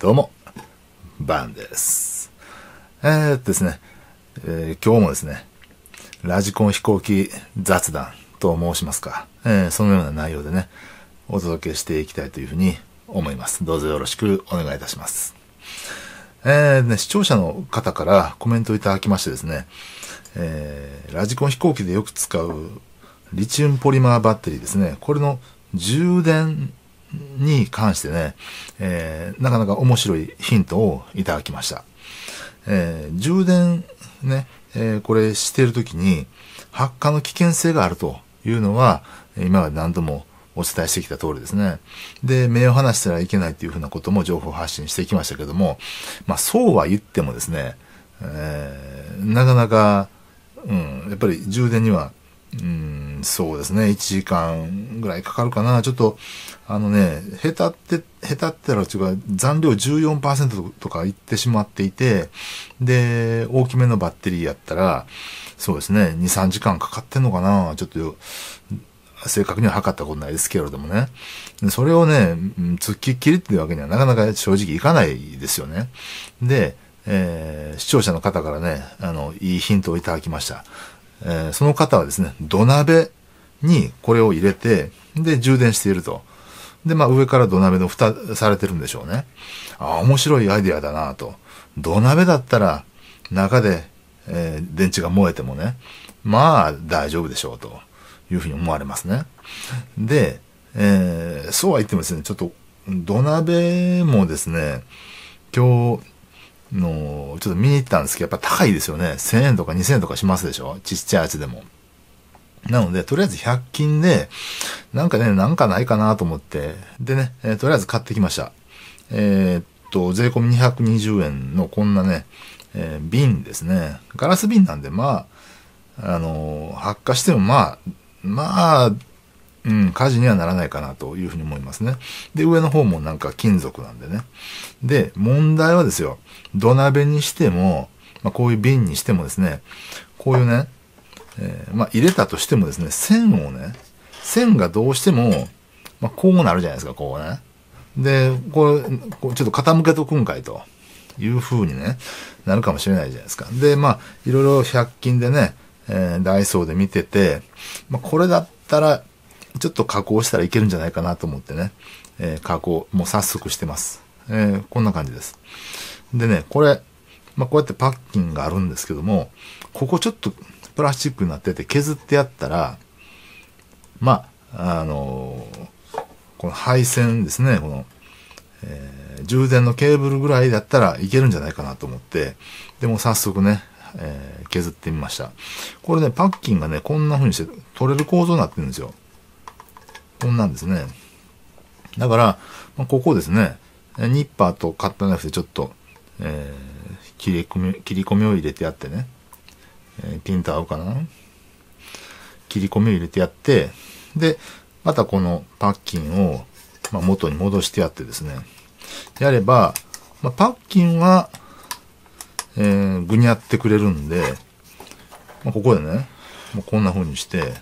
どうも、バンです。えー、っとですね、えー今日もですね、ラジコン飛行機雑談と申しますか、えーそのような内容でね、お届けしていきたいというふうに思います。どうぞよろしくお願いいたします。えーね、視聴者の方からコメントをいただきましてですね、えーラジコン飛行機でよく使うリチウムポリマーバッテリーですね、これの充電に関してね、えーなかなか面白いヒントをいただきました。えー充電ね、えーこれしているときに発火の危険性があるというのは、今まで何度もお伝えしてきた通りですね。で、目を離したらいけないというふうなことも情報発信してきましたけども、まあそうは言ってもですね、えーなかなか、うん、やっぱり充電には、うん、そうですね、1時間ぐらいかかるかな。ちょっと、あのね、下手って、下手ってらうちが残量14%とかいってしまっていて、で、大きめのバッテリーやったら、そうですね、2、3時間かかってんのかな。ちょっと、正確には測ったことないですけれどもね。それをね、突っきりっていうわけにはなかなか正直いかないですよね。で、えー視聴者の方からね、あの、いいヒントをいただきました。えーその方はですね、土鍋にこれを入れて、で、充電していると。で、まあ上から土鍋の蓋されてるんでしょうね。ああ、面白いアイデアだなと。土鍋だったら、中で、えー電池が燃えてもね、まあ大丈夫でしょうというふうに思われますね。で、えーそうは言ってもですね、ちょっと土鍋もですね、今日の、ちょっと見に行ったんですけど、やっぱ高いですよね。1000円とか2000円とかしますでしょ？ちっちゃいやつでも。なので、とりあえず100均で、なんかね、なんかないかなと思って、でね、えーとりあえず買ってきました。えーっと、税込み220円のこんなね、えー瓶ですね。ガラス瓶なんで、まあ、あのー発火してもまあ、まあ、うん、火事にはならないかなというふうに思いますね。で、上の方もなんか金属なんでね。で、問題はですよ、土鍋にしても、まあ、こういう瓶にしてもですね、こういうね、えーまあ、入れたとしてもですね、線をね、線がどうしても、まあ、こうなるじゃないですか、こうね。で、これ、こうちょっと傾けとくんかいという風にね、なるかもしれないじゃないですか。で、まあ、いろいろ100均でね、えーダイソーで見てて、まあ、これだったら、ちょっと加工したらいけるんじゃないかなと思ってね、えー加工、もう早速してます。えーこんな感じです。でね、これ、まあ、こうやってパッキンがあるんですけども、ここちょっとプラスチックになってて削ってやったら、まあ、あのーこの配線ですね、この、えー充電のケーブルぐらいだったらいけるんじゃないかなと思って、でも早速ね、えー削ってみました。これね、パッキンがね、こんな風にして取れる構造になってるんですよ。こんなんですね。だから、まあここですね、ニッパーとカッターナイフでちょっと、えー切り込み、切り込みを入れてやってね、えーピンと合うかな。切り込みを入れてやって、で、またこのパッキンを、まあ、元に戻してやってですね、やれば、まあ、パッキンは、えーぐにゃってくれるんで、まあ、ここでね、もうこんな風にして、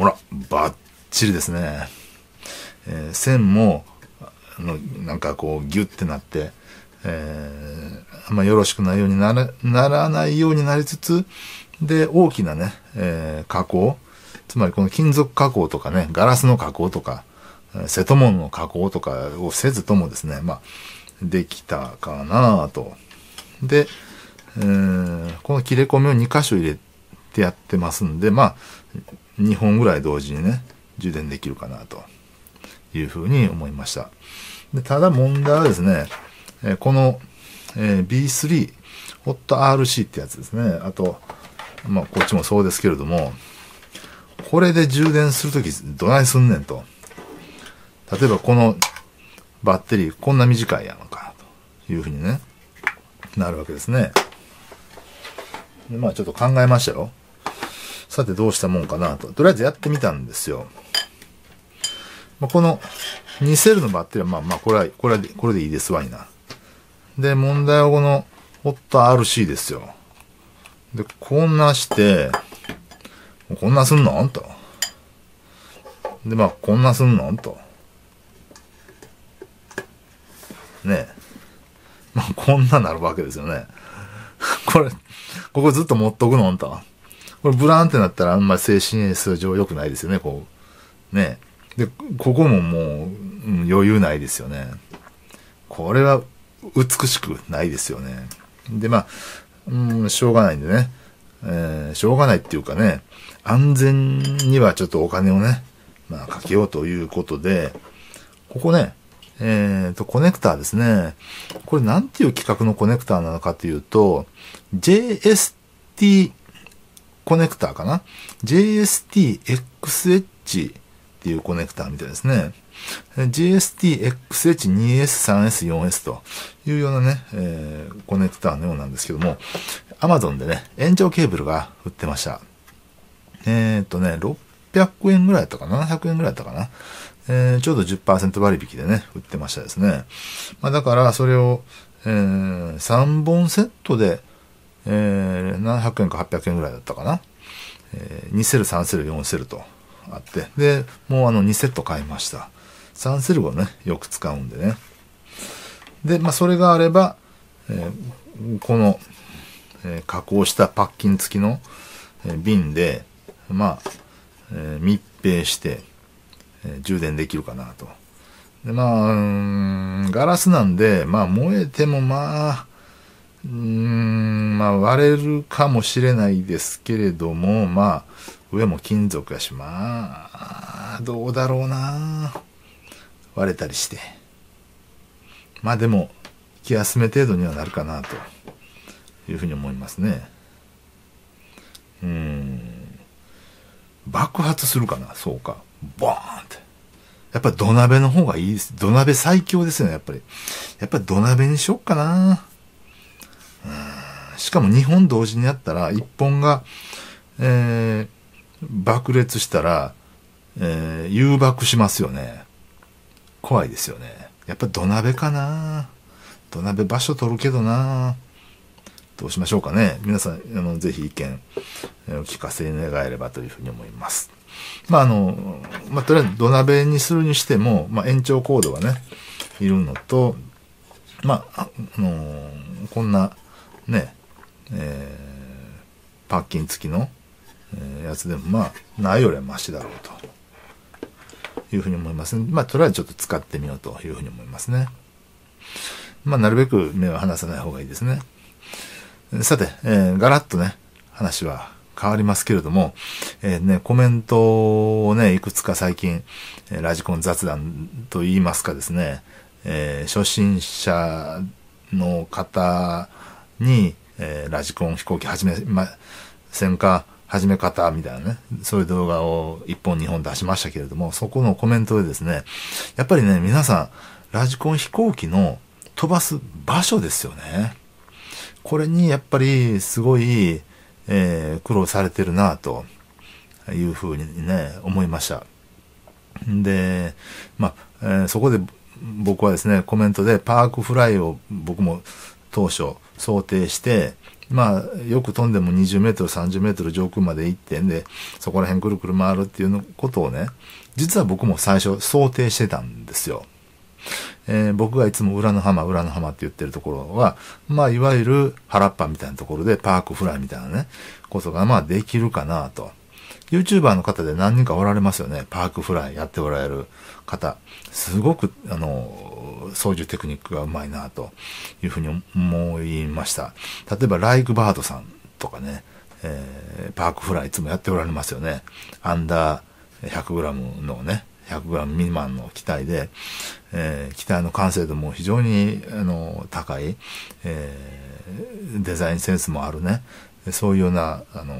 ほら、バッチリですね。えー線も、あの、なんかこう、ギュッてなって、えーあんまよろしくないようにならならないようになりつつ、で、大きなね、えー加工、つまりこの金属加工とかね、ガラスの加工とか、瀬戸門の加工とかをせずともですね、まあ、できたかなと。で、えーこの切れ込みを2箇所入れてやってますんで、まあ、2本ぐらい同時にね、充電できるかなというふうに思いました。でただ問題はですね、えこの、え B3 ホット RC ってやつですね。あと、まあ、こっちもそうですけれども、これで充電するときどないすんねんと。例えばこのバッテリーこんな短いやんかというふうにね、なるわけですね。でまあちょっと考えましたよ。さてどうしたもんかなと。とりあえずやってみたんですよ。まあ、この2セルのバッテリーはまあまあこれは、これは、これでいいですわいな。で、問題はこのホット RC ですよ。で、こんなして、こんなすんの？と。で、まあ、こんなすんの？と。ねえ、まあ、こんななるわけですよね。これ、ここずっと持っとくの？んた。これブラーンってなったらあんまり精神衛生上良くないですよね、こう。ね。で、ここももう、うん、余裕ないですよね。これは美しくないですよね。で、まあ、うん、しょうがないんでね。えー、しょうがないっていうかね、安全にはちょっとお金をね、まあ、かけようということで、ここね、えっ、ー、と、コネクターですね。これなんていう規格のコネクターなのかというと、JST コネクターかな ?JSTXH っていうコネクターみたいですね。GST-XH2S3S4S というようなね、えー、コネクターのようなんですけども、Amazon でね、延長ケーブルが売ってました。えー、っとね、600円ぐらいだったかな ?700 円ぐらいだったかな？えー、ちょうど10%割引でね、売ってましたですね。まあ、だから、それを、えー、3本セットで、えー、700円か800円ぐらいだったかな。えー、2セル、3セル、4セルとあって、で、もうあの2セット買いました。3セルをね、よく使うんでね。で、まあ、それがあれば、えー、この、えー、加工したパッキン付きの、えー、瓶で、まあ、え密閉して、え充電できるかなと。で、まあ、ガラスなんで、まあ、燃えてもまあ、うん、まあ、割れるかもしれないですけれども、まあ、上も金属やし、まあ、どうだろうな。割れたりして。まあでも、気休め程度にはなるかなというふうに思いますね。うん。爆発するかなそうか。ボーンって。やっぱ土鍋の方がいいです。土鍋最強ですよね、やっぱり。やっぱ土鍋にしよっかな。しかも2本同時にやったら、1本が、えー、爆裂したら、えー、誘爆しますよね。怖いですよね。やっぱ土鍋かな土鍋場所取るけどなどうしましょうかね。皆さん、あの、ぜひ意見、お聞かせ願えればというふうに思います。まあ、あの、まあ、とりあえず土鍋にするにしても、まあ、延長コードがね、いるのと、まあ、あのー、こんな、ね、えー、パッキン付きの、えー、やつでも、まあ、ないよりはマシだろうというふうに思います、ね。まあ、とりあえずちょっと使ってみようというふうに思いますね。まあ、なるべく目は離さない方がいいですね。さて、えー、ガラッとね、話は変わりますけれども、えー、ね、コメントをね、いくつか最近、えラジコン雑談と言いますかですね、えー、初心者の方に、えー、ラジコン飛行機始めませんか？始め方みたいなね、そういう動画を1本2本出しましたけれども、そこのコメントでですね、やっぱりね、皆さん、ラジコン飛行機の飛ばす場所ですよね。これにやっぱりすごい、えー、苦労されてるなというふうにね、思いました。で、まあ、えー、そこで僕はですね、コメントでパークフライを僕も当初想定して、まあ、よく飛んでも20メートル、30メートル上空まで行ってんで、そこら辺くるくる回るっていうのことをね、実は僕も最初想定してたんですよ。えー、僕がいつも裏の浜、裏の浜って言ってるところは、まあ、いわゆる原っぱみたいなところでパークフライみたいなね、ことがまあできるかなと。YouTuber の方で何人かおられますよね。パークフライやっておられる方。すごく、あの、操縦テクニックがうまいなというふうに思いました。例えば、ライクバードさんとかね、えー、パークフライいつもやっておられますよね。アンダー 100g のね、100g 未満の機体で、えー、機体の完成度も非常にあの高い、えー、デザインセンスもあるね、そういうようなあの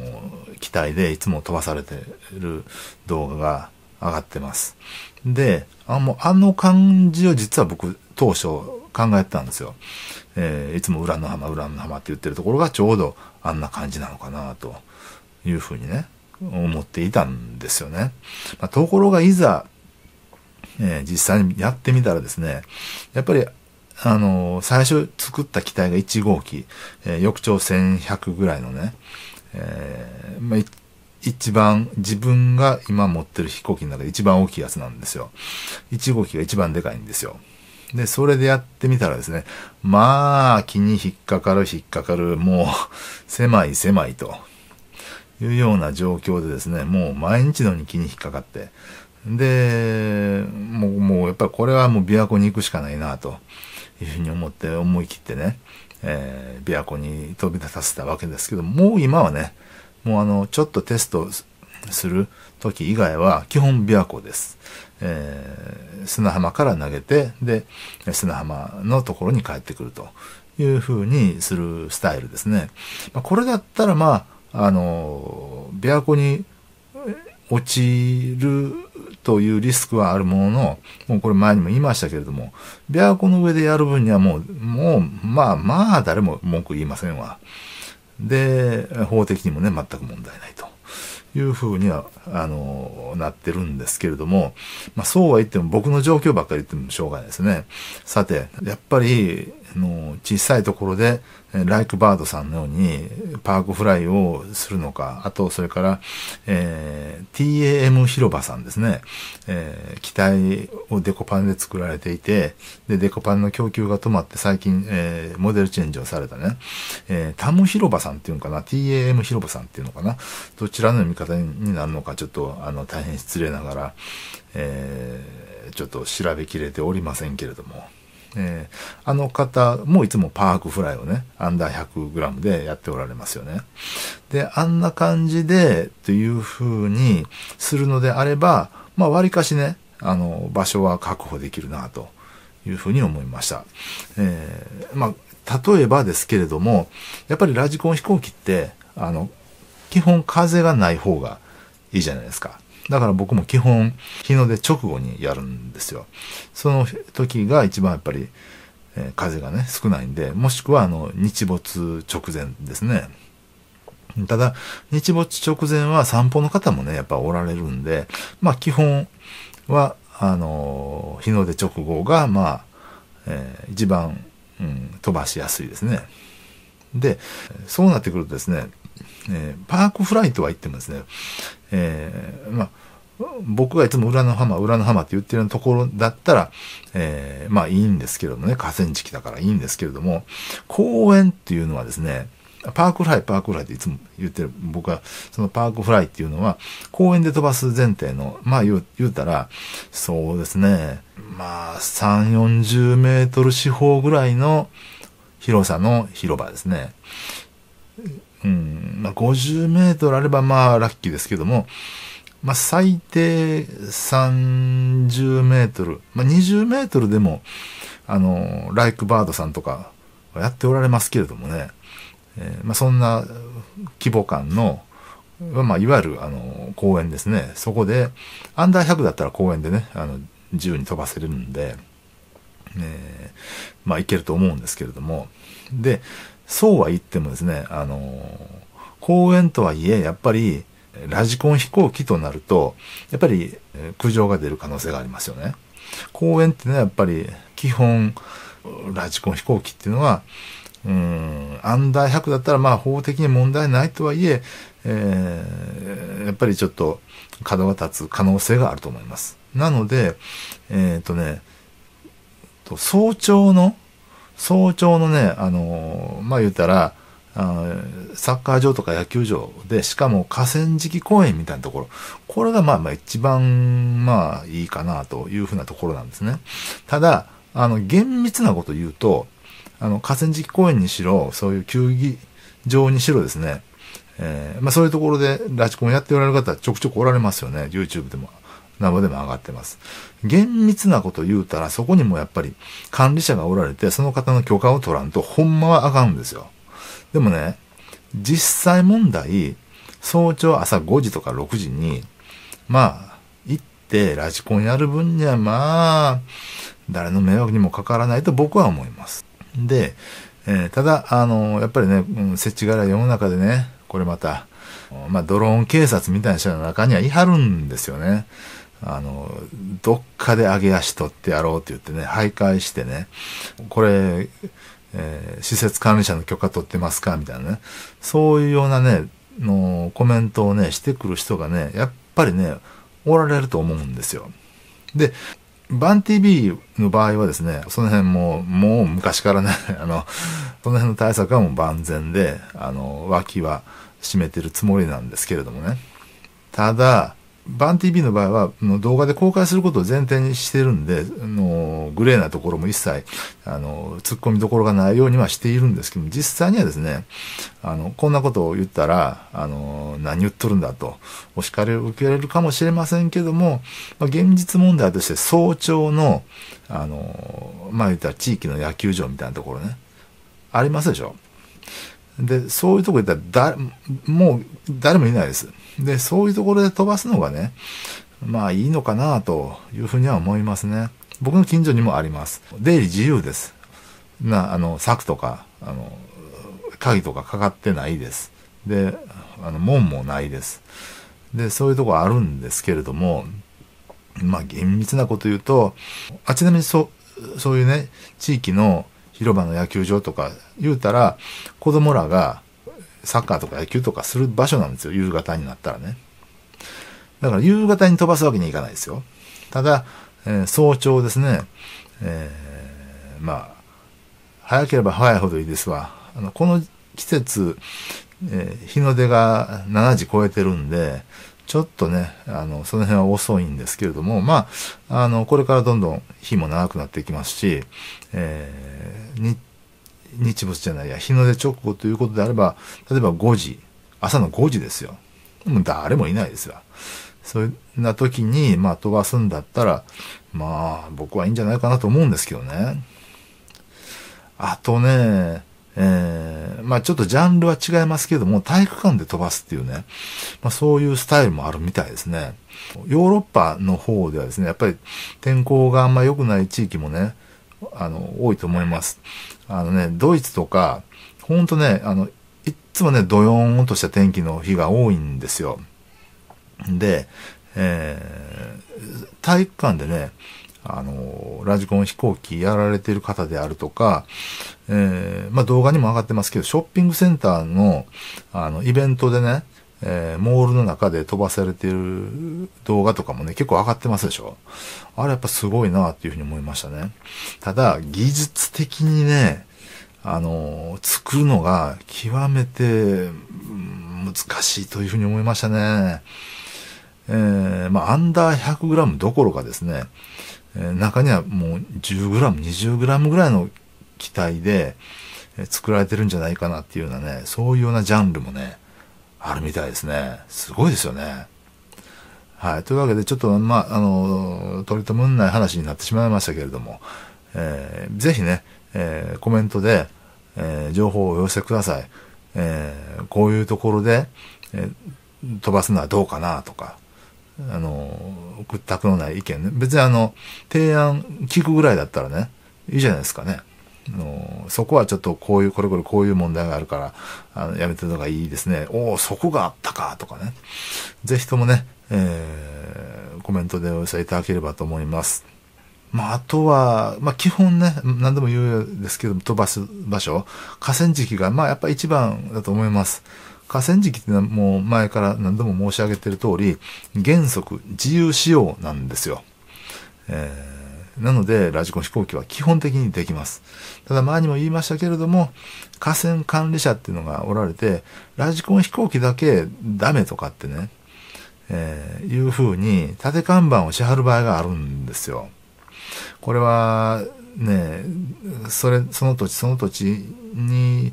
機体でいつも飛ばされてる動画が上がってます。で、あのあの感じを実は僕当初考えてたんですよ。えー、いつも裏の浜、裏の浜って言ってるところがちょうどあんな感じなのかなというふうにね、思っていたんですよね。まあ、ところがいざえー、実際にやってみたらですね、やっぱり、あの、最初作った機体が1号機、えー、翼長1100ぐらいのね、えまあ、一番自分が今持ってる飛行機の中で一番大きいやつなんですよ。1号機が一番でかいんですよ。で、それでやってみたらですね、まあ、木に引っかかる引っかかる、もう、狭い狭いと。いうような状況でですね、もう毎日のに木に引っかかって、で、もう、もうやっぱりこれはもう琵琶湖に行くしかないなと。いうふうに思って思い切ってね、えー、琵琶湖に飛び立たせたわけですけど、もう今はね、もうあの、ちょっとテストする時以外は基本琵琶湖です。えー、砂浜から投げて、で、砂浜のところに帰ってくるというふうにするスタイルですね。まあ、これだったらまあ、あの、琵琶湖に落ちるというリスクはあるものの、もうこれ前にも言いましたけれども、琵琶湖の上でやる分にはもう、もう、まあまあ誰も文句言いませんわ。で、法的にもね、全く問題ないと。いうふうには、あの、なってるんですけれども、まあそうは言っても僕の状況ばっかり言ってもしょうがないですね。さて、やっぱり、の小さいところで、ライクバードさんのようにパークフライをするのか、あとそれから、えー、TAM 広場さんですね、えー、機体をデコパンで作られていて、で、デコパンの供給が止まって最近、えー、モデルチェンジをされたね、えー、タム広場さんっていうのかな、TAM 広場さんっていうのかな、どちらの見方になるのかちょっとあの大変失礼ながら、えー、ちょっと調べきれておりませんけれども、えー、あの方もいつもパークフライをね、アンダー 100g でやっておられますよね。で、あんな感じでという風にするのであれば、まあ割かしね、あの、場所は確保できるなというふうに思いました。えー、まあ、例えばですけれども、やっぱりラジコン飛行機って、あの、基本風がない方がいいじゃないですか。だから僕も基本日の出直後にやるんですよ。その時が一番やっぱり、えー、風がね少ないんで、もしくはあの日没直前ですね。ただ、日没直前は散歩の方もね、やっぱおられるんで、まあ基本は、あのー、日の出直後が、まあ、えー、一番、うん、飛ばしやすいですね。で、そうなってくるとですね、えー、パークフライトは言ってもですね、えー、まあ、僕がいつも裏の浜、裏の浜って言ってるところだったら、えー、まあいいんですけれどもね、河川敷だからいいんですけれども、公園っていうのはですね、パークフライ、パークフライっていつも言ってる、僕はそのパークフライっていうのは、公園で飛ばす前提の、まあ言う、言うたら、そうですね、まあ3、40メートル四方ぐらいの広さの広場ですね。うん、まあ50メートルあればまあラッキーですけども、まあ、最低30メートル、まあ、20メートルでも、あの、ライクバードさんとかやっておられますけれどもね、えー、まあ、そんな規模感の、まあ、いわゆる、あの、公園ですね。そこで、アンダー100だったら公園でね、あの、自由に飛ばせるんで、えー、まあ、いけると思うんですけれども、で、そうは言ってもですね、あの、公園とはいえ、やっぱり、ラジコン飛行機となると、やっぱり苦情が出る可能性がありますよね。公園ってね、やっぱり基本、ラジコン飛行機っていうのは、うん、アンダー100だったらまあ法的に問題ないとはいえ、えー、やっぱりちょっと角が立つ可能性があると思います。なので、えっ、ー、とね、早朝の、早朝のね、あのまあ言ったら、あサッカー場とか野球場で、しかも河川敷公園みたいなところ。これがまあまあ一番まあいいかなというふうなところなんですね。ただ、あの、厳密なこと言うと、あの、河川敷公園にしろ、そういう球技場にしろですね、えー、まあそういうところでラジコンやっておられる方はちょくちょくおられますよね。YouTube でも。などでも上がってます。厳密なこと言うたら、そこにもやっぱり管理者がおられて、その方の許可を取らんと、ほんまはあかんんですよ。でもね、実際問題、早朝朝5時とか6時に、まあ、行ってラジコンやる分にはまあ、誰の迷惑にもかからないと僕は思います。で、えー、ただ、あの、やっぱりね、設置柄世の中でね、これまた、まあ、ドローン警察みたいな人の中にはいはるんですよね。あの、どっかで上げ足取ってやろうって言ってね、徘徊してね、これ、えー、施設管理者の許可取ってますかみたいなね。そういうようなね、のコメントをね、してくる人がね、やっぱりね、おられると思うんですよ。で、バン TV の場合はですね、その辺も、もう昔からね、あの、その辺の対策はもう万全で、あの、脇は締めてるつもりなんですけれどもね。ただ、バン TV の場合は、動画で公開することを前提にしてるんで、あのグレーなところも一切、あの、突っ込みどころがないようにはしているんですけども、実際にはですね、あの、こんなことを言ったら、あの、何言っとるんだと、お叱りを受けられるかもしれませんけども、まあ、現実問題として早朝の、あの、まあ言ったら地域の野球場みたいなところね、ありますでしょ。で、そういうところ行ったら、だ、もう誰もいないです。で、そういうところで飛ばすのがね、まあいいのかなというふうには思いますね。僕の近所にもあります。出入り自由です。な、あの、柵とか、あの、鍵とかかかってないです。で、あの、門もないです。で、そういうとこあるんですけれども、まあ厳密なこと言うと、あ、ちなみにそ、そういうね、地域の広場の野球場とか言うたら、子供らがサッカーとか野球とかする場所なんですよ、夕方になったらね。だから夕方に飛ばすわけにはいかないですよ。ただ、えー、早朝ですね、えー、まあ、早ければ早いほどいいですわ。あの、この季節、えー、日の出が7時超えてるんで、ちょっとね、あの、その辺は遅いんですけれども、まあ、あの、これからどんどん日も長くなっていきますし、えー、日没じゃないや、日の出直後ということであれば、例えば5時、朝の5時ですよ。もう誰もいないですよ。そんな時に、まあ飛ばすんだったら、まあ僕はいいんじゃないかなと思うんですけどね。あとね、えー、まあちょっとジャンルは違いますけども、体育館で飛ばすっていうね、まあそういうスタイルもあるみたいですね。ヨーロッパの方ではですね、やっぱり天候があんま良くない地域もね、あの、多いと思います。あのね、ドイツとか、ほんとね、あの、いっつもね、ドヨーンとした天気の日が多いんですよ。で、えー、体育館でね、あの、ラジコン飛行機やられてる方であるとか、えー、まあ、動画にも上がってますけど、ショッピングセンターの、あの、イベントでね、えー、モールの中で飛ばされてる動画とかもね、結構上がってますでしょあれやっぱすごいなっていうふうに思いましたね。ただ、技術的にね、あの、作るのが極めて難しいというふうに思いましたね。えー、まあ、アンダー 100g どころかですね、え、中にはもう 10g、20g ぐらいの機体で作られてるんじゃないかなっていうようなね、そういうようなジャンルもね、あるみたいですね。すごいですよね。はい。というわけで、ちょっと、まあ、あの、取り留めない話になってしまいましたけれども、えー、ぜひね、えー、コメントで、えー、情報をお寄せください。えー、こういうところで、え、飛ばすのはどうかなとか、あの、屈託のない意見ね。別にあの、提案聞くぐらいだったらね、いいじゃないですかね。のそこはちょっとこういう、これこれこういう問題があるから、あのやめてるのがいいですね。おお、そこがあったか、とかね。ぜひともね、えー、コメントでお寄せいただければと思います。まあ、あとは、まあ、基本ね、何でも言うんですけど、飛ばす場所、河川敷が、まあ、やっぱ一番だと思います。河川敷ってのはもう前から何度も申し上げてる通り、原則自由使用なんですよ。えーなので、ラジコン飛行機は基本的にできます。ただ前にも言いましたけれども、河川管理者っていうのがおられて、ラジコン飛行機だけダメとかってね、えー、いう風に縦看板をしはる場合があるんですよ。これは、ね、それ、その土地その土地に、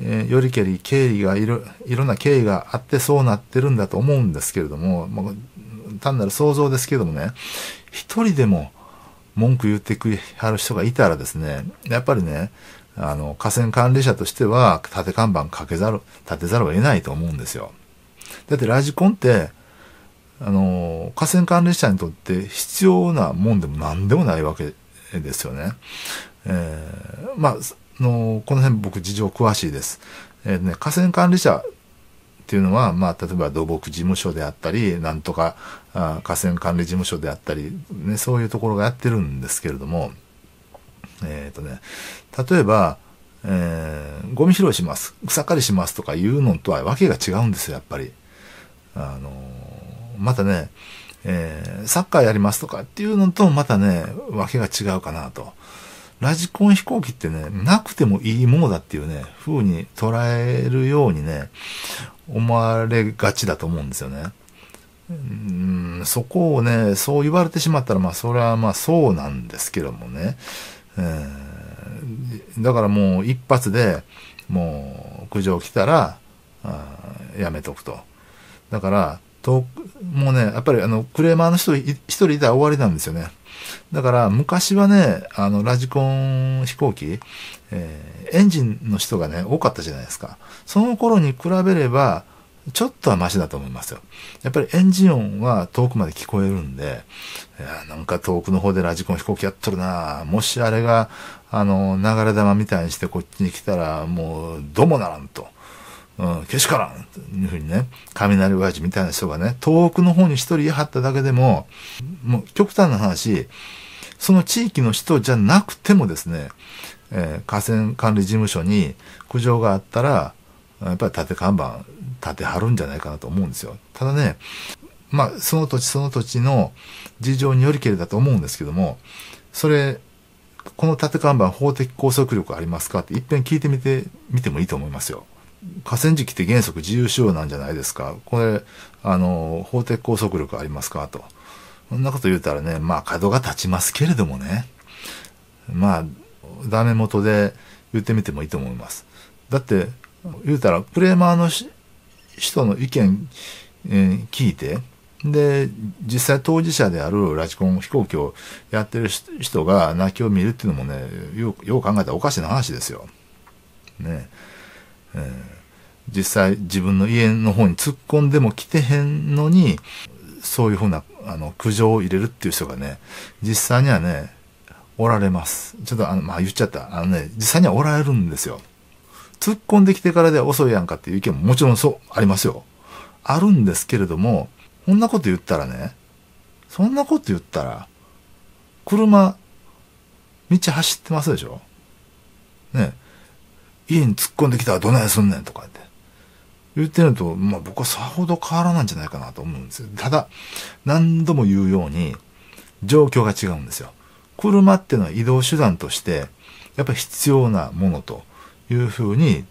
えー、よりけり経緯がいろ、いろんな経緯があってそうなってるんだと思うんですけれども、もう単なる想像ですけどもね、一人でも文句言ってくれはる人がいたらですね、やっぱりね、あの、河川管理者としては、縦看板かけざる、立てざるを得ないと思うんですよ。だってラジコンって、あの、河川管理者にとって必要なもんでも何でもないわけですよね。えー、まあ、の、この辺僕事情詳しいです。えー、ね、河川管理者っていうのは、まあ、例えば土木事務所であったり、なんとかあ河川管理事務所であったり、ね、そういうところがやってるんですけれども、えっ、ー、とね、例えば、えー、ゴミ拾いします、草刈りしますとかいうのとはわけが違うんですよ、やっぱり。あのー、またね、えー、サッカーやりますとかっていうのとまたね、わけが違うかなと。ラジコン飛行機ってね、なくてもいいものだっていうね、風に捉えるようにね、思われがちだと思うんですよね。うんそこをね、そう言われてしまったら、まあ、それはまあそうなんですけどもね。えー、だからもう一発で、もう苦情来たら、あやめとくと。だから、ともうね、やっぱりあの、クレーマーの人一人いたら終わりなんですよね。だから昔はね、あの、ラジコン飛行機、えー、エンジンの人がね、多かったじゃないですか。その頃に比べれば、ちょっとはマシだと思いますよ。やっぱりエンジン音は遠くまで聞こえるんで、いなんか遠くの方でラジコン飛行機やっとるなもしあれが、あの、流れ玉みたいにしてこっちに来たら、もう、どうもならんと。うん、けしからんというふうにね、雷親父みたいな人がね、遠くの方に一人い張っただけでも、もう極端な話、その地域の人じゃなくてもですね、えー、河川管理事務所に苦情があったら、やっぱり縦看板立てはるんじゃないかなと思うんですよ。ただね、まあ、その土地その土地の事情によりけりだと思うんですけども、それ、この縦看板法的拘束力ありますかって一遍聞いてみて、みてもいいと思いますよ。河川敷って原則自由使用なんじゃないですか。これ、あの、法的拘束力ありますか？と。そんなこと言うたらね、まあ角が立ちますけれどもね。まあ、ダメ元で言ってみてもいいと思います。だって、言うたら、クレーマーの人の意見、えー、聞いて、で、実際当事者であるラジコン飛行機をやってる人が泣きを見るっていうのもね、よよう考えたらおかしな話ですよ。ね。えー、実際自分の家の方に突っ込んでも来てへんのに、そういうふうな、あの、苦情を入れるっていう人がね、実際にはね、おられます。ちょっとあの、まあ、言っちゃった。あのね、実際にはおられるんですよ。突っ込んできてからで遅いやんかっていう意見ももちろんそう、ありますよ。あるんですけれども、こんなこと言ったらね、そんなこと言ったら、車、道走ってますでしょ？ね。家に突っ込んできたらどないすんねんとかって。言ってると、まあ僕はさほど変わらないんじゃないかなと思うんですよ。ただ、何度も言うように、状況が違うんですよ。車っていうのは移動手段として、やっぱり必要なものというふうに、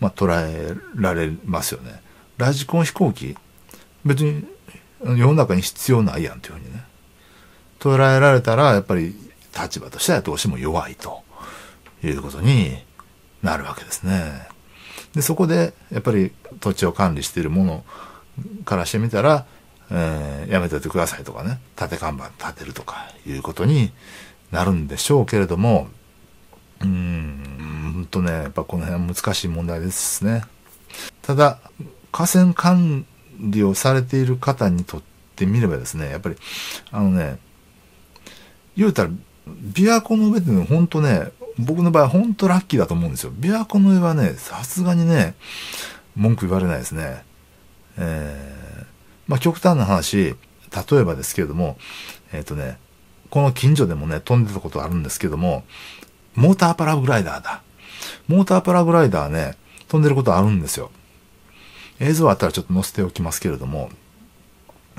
まあ、捉えられますよね。ラジコン飛行機別に世の中に必要ないやんというふうにね。捉えられたら、やっぱり立場としてはどうしても弱いということになるわけですね。で、そこで、やっぱり土地を管理しているものからしてみたら、えー、やめておいてくださいとかね、縦看板立てるとかいうことになるんでしょうけれども、うーん、ほんとね、やっぱこの辺は難しい問題ですね。ただ、河川管理をされている方にとってみればですね、やっぱり、あのね、言うたら、琵琶湖の上っていうのは本当ね、僕の場合は本当ラッキーだと思うんですよ。琵琶湖の上はね、さすがにね、文句言われないですね。えー、まあ極端な話、例えばですけれども、えっ、ー、とね、この近所でもね、飛んでたことあるんですけども、モーターパラグライダーだ。モーターパラグライダーね、飛んでることあるんですよ。映像あったらちょっと載せておきますけれども。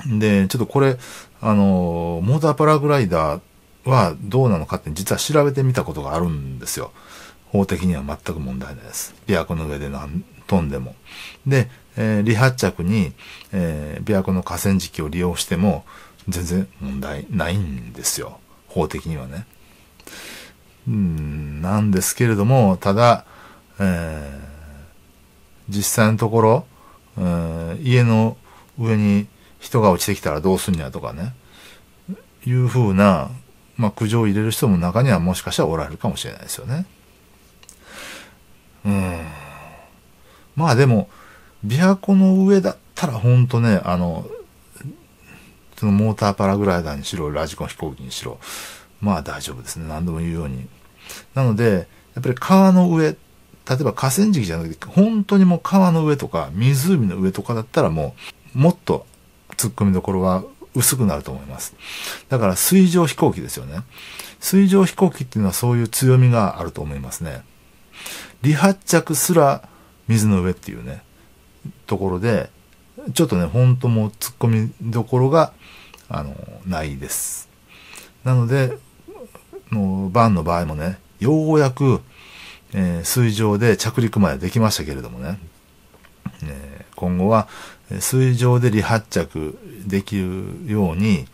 で、ちょっとこれ、あの、モーターパラグライダーはどうなのかって実は調べてみたことがあるんですよ。法的には全く問題ないです。琵琶湖の上で何飛んでも。で、えー、離発着に、えー、琵琶湖の河川敷を利用しても全然問題ないんですよ。法的にはね。うん、なんですけれども、ただ、えー、実際のところ、えー、家の上に人が落ちてきたらどうすんやとかね、いうふうなまあ、苦情を入れる人も中にはもしかしたらおられるかもしれないですよね。うん。まあでも、琵琶湖の上だったら本当ね、あの、そのモーターパラグライダーにしろ、ラジコン飛行機にしろ、まあ大丈夫ですね。何度も言うように。なので、やっぱり川の上、例えば河川敷じゃなくて、本当にもう川の上とか湖の上とかだったらもう、もっと突っ込みどころは薄くなると思います。だから水上飛行機ですよね。水上飛行機っていうのはそういう強みがあると思いますね。離発着すら水の上っていうね、ところで、ちょっとね、ほんともう突っ込みどころがあの、ないです。なので、のバンの場合もね、ようやく、えー、水上で着陸までできましたけれどもね、えー、今後は水上で離発着できるように、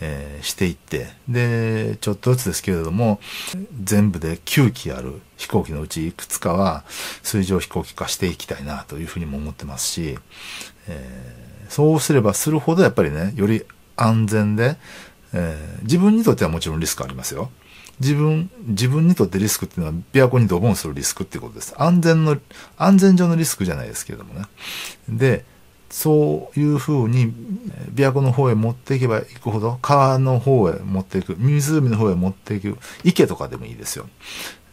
えー、していって、で、ちょっとずつですけれども、全部で9機ある飛行機のうちいくつかは水上飛行機化していきたいなというふうにも思ってますし、えー、そうすればするほどやっぱりね、より安全で、えー、自分にとってはもちろんリスクありますよ。自分、自分にとってリスクっていうのは、琵琶湖にドボンするリスクっていうことです。安全の、安全上のリスクじゃないですけれどもね。で、そういうふうに、琵琶湖の方へ持っていけばいくほど、川の方へ持っていく、湖の方へ持っていく、池とかでもいいですよ。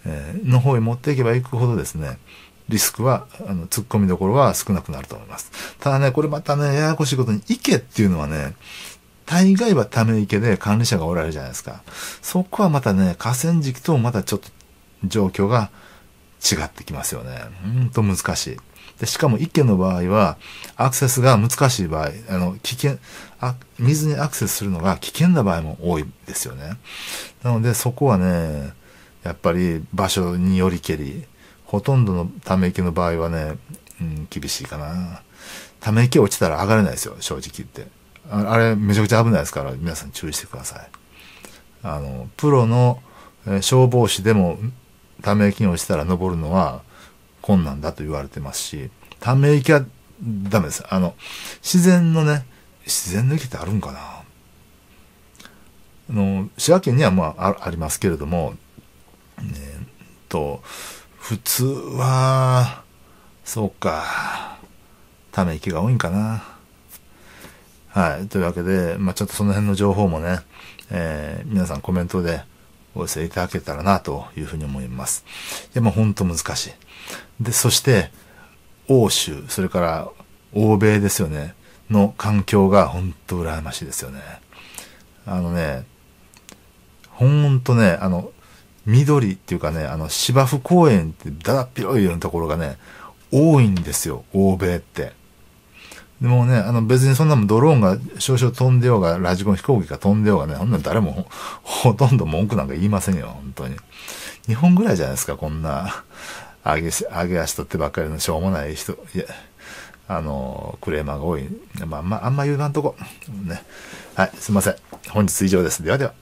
えー、の方へ持っていけばいくほどですね、リスクは、あの、突っ込みどころは少なくなると思います。ただね、これまたね、ややこしいことに、池っていうのはね、大概はため池で管理者がおられるじゃないですか。そこはまたね、河川敷とまたちょっと状況が違ってきますよね。うんと難しい。で、しかも池の場合は、アクセスが難しい場合、あの、危険、あ、水にアクセスするのが危険な場合も多いですよね。なので、そこはね、やっぱり場所によりけり、ほとんどのため池の場合はね、うん、厳しいかな。ため池落ちたら上がれないですよ、正直言って。あれ、めちゃくちゃ危ないですから、皆さん注意してください。あの、プロの消防士でも、ため池に落ちたら登るのは、困難だと言われてますし、ため池はダメです。あの、自然のね、自然の池ってあるんかなあの、滋賀県にはまあ、ありますけれども、えー、と、普通は、そうか、ため池が多いんかな。はい。というわけで、まあ、ちょっとその辺の情報もね、えー、皆さんコメントでお寄せいただけたらなというふうに思います。でも本当難しい。で、そして、欧州、それから欧米ですよね、の環境が本当羨ましいですよね。あのね、ほんとね、あの、緑っていうかね、あの、芝生公園ってだだっ広いようなところがね、多いんですよ、欧米って。でもね、あの別にそんなもドローンが少々飛んでようが、ラジコン飛行機が飛んでようがね、ほんな誰も ほとんど文句なんか言いませんよ、本当に。日本ぐらいじゃないですか、こんな、上げ、上げ足取ってばっかりのしょうもない人、いや、あの、クレーマーが多い。まあ、まあ、あんま言うなんとこ。ね。はい、すいません。本日以上です。ではでは。